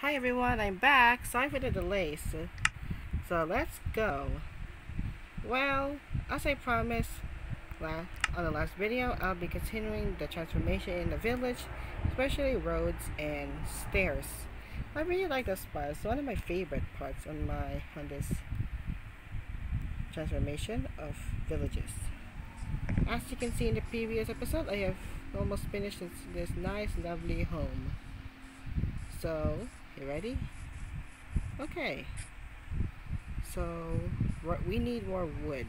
Hi everyone, I'm back. Sorry for the delay. So, so let's go. Well, as I promised last, on the last video, I'll be continuing the transformation in the village, especially roads and stairs. I really like those parts. One of my favorite parts on my on this transformation of villages. As you can see in the previous episode, I have almost finished this, this nice, lovely home. So, you ready? Okay. So, we need more wood.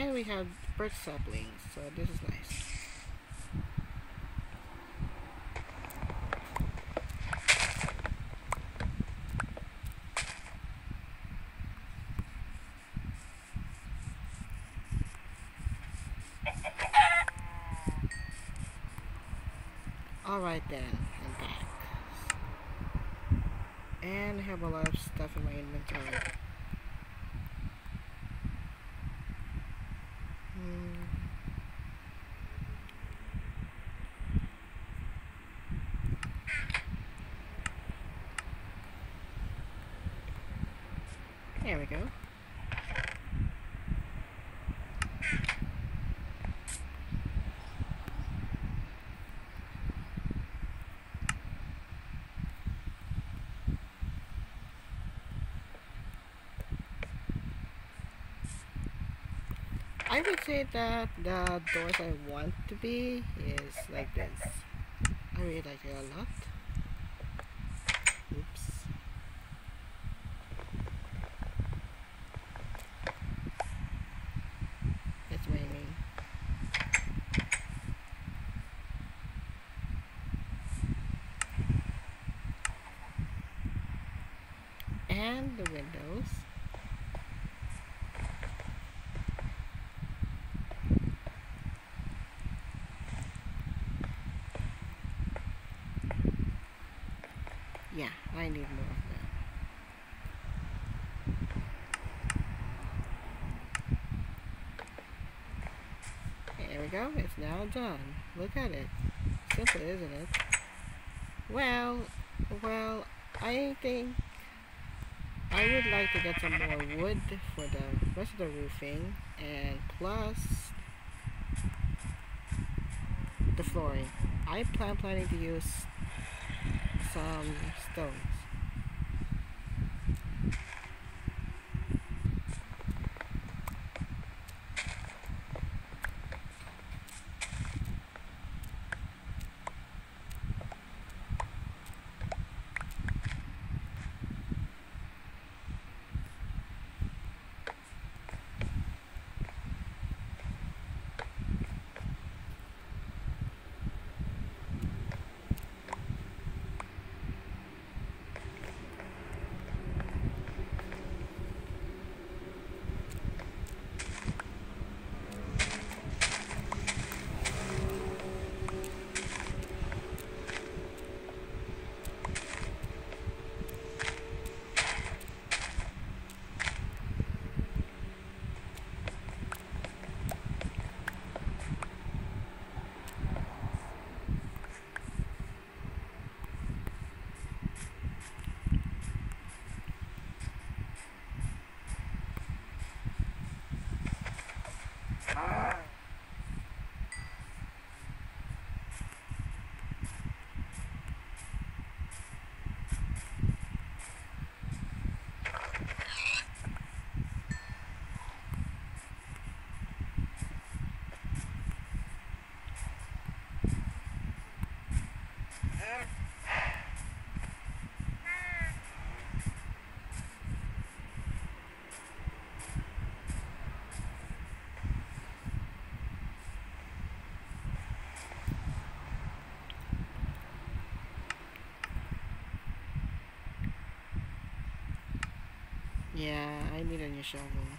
And we have birch saplings, so this is nice. Alright then, I'm back. And I have a lot of stuff in my inventory. There we go. I would say that the doors I want to be is like this. I really like it a lot. Oops. and the windows. Yeah, I need more of that. There we go, it's now done. Look at it. Simple, isn't it? Well, well, I think I would like to get some more wood for the rest of the roofing and plus the flooring. I plan planning to use some stones. Yeah, I need a new shovel.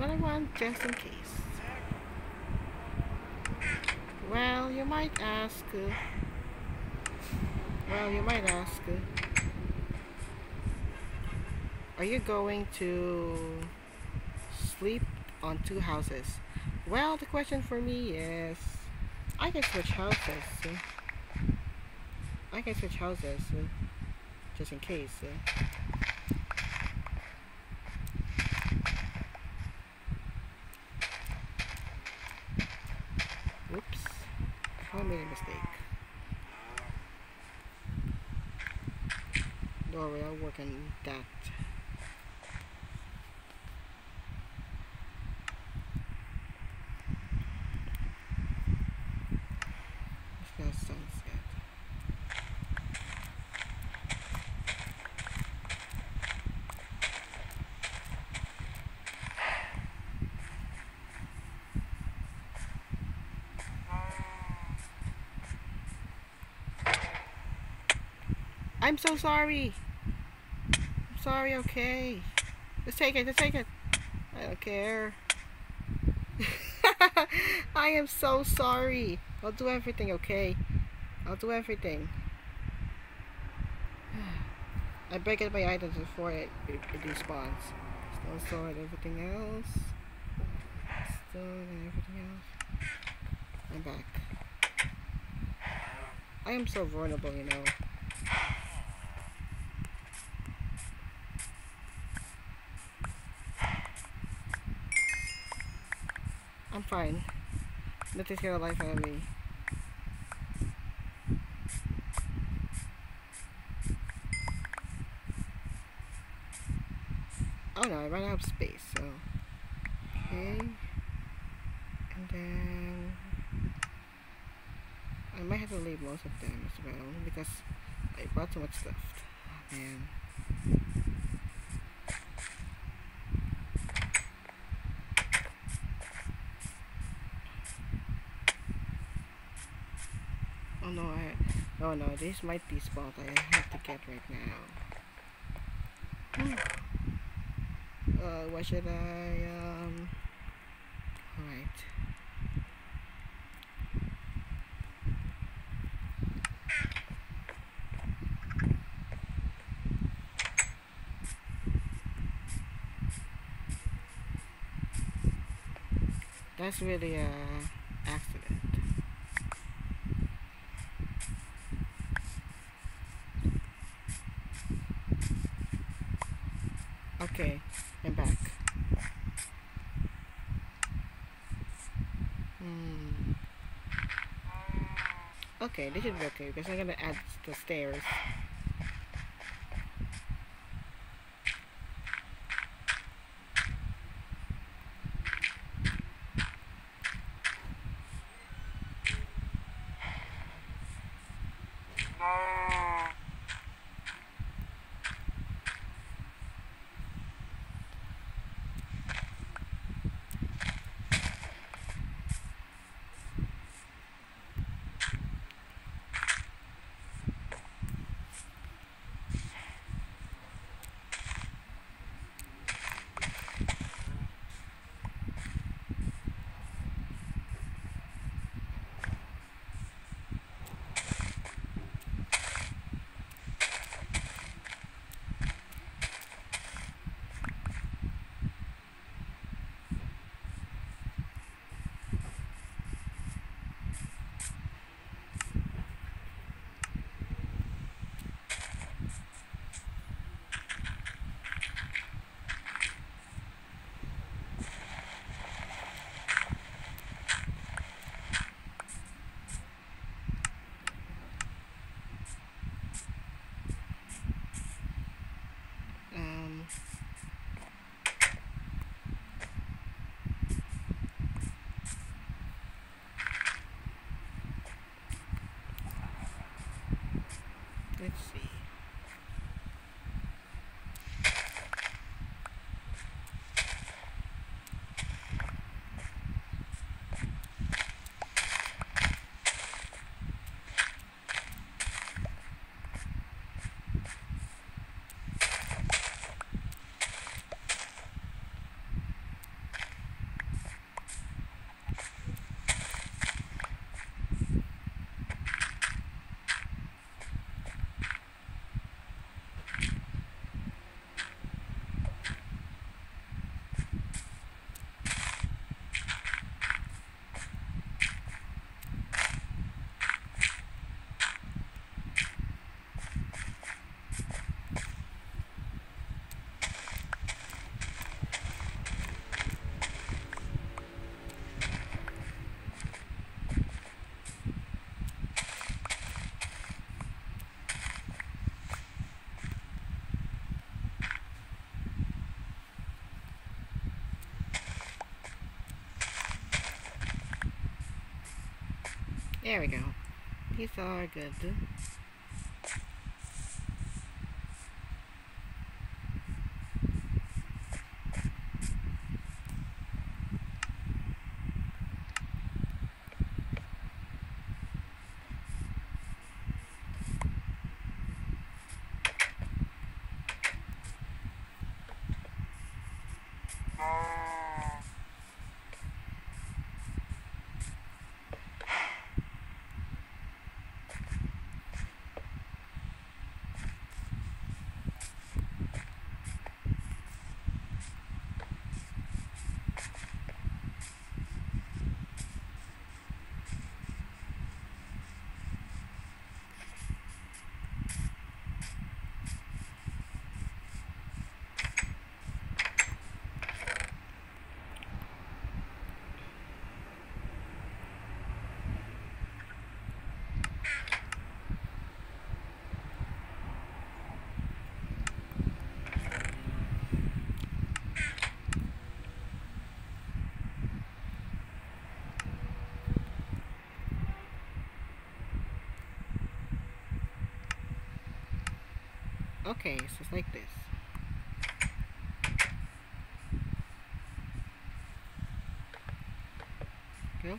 Another one just in case. Well, you might ask. Uh, well, you might ask. Uh, are you going to sleep on two houses? Well, the question for me is, I can switch houses. Uh, I can switch houses, uh, just in case. Uh. Whoops. I made a mistake. Not sunset. I'm so sorry. Sorry, okay. Let's take it, let's take it. I don't care. I am so sorry. I'll do everything, okay? I'll do everything. I break my items before it, it, it respawns. Still stored everything else. Still everything else. I'm back. I am so vulnerable, you know. I'm fine. Nothing's gonna life out of me. Oh no, I ran out of space, so. Okay. And then. I might have to leave most of them as well because I bought too much stuff. Oh, man. Oh no, I. Oh no, this might be spot I have to get right now. uh, what should I, um. Alright. That's really a accident. Okay, I'm back. Hmm. Okay, this should be okay because I'm gonna add the stairs. Let's see. There we go. These are good. Okay, so it's like this. Go.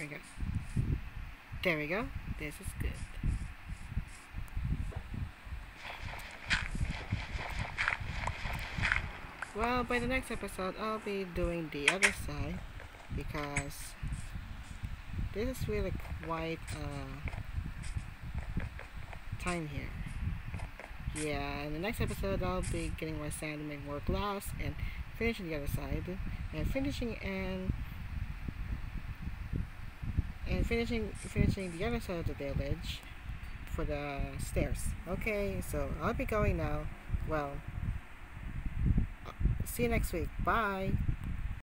There we go. There we go. This is good. Well, by the next episode, I'll be doing the other side because this is really quite uh, time here. Yeah, in the next episode, I'll be getting my sand to make more glass and finishing the other side and finishing and and finishing finishing the other side of the village for the stairs. Okay, so I'll be going now. Well, see you next week. Bye.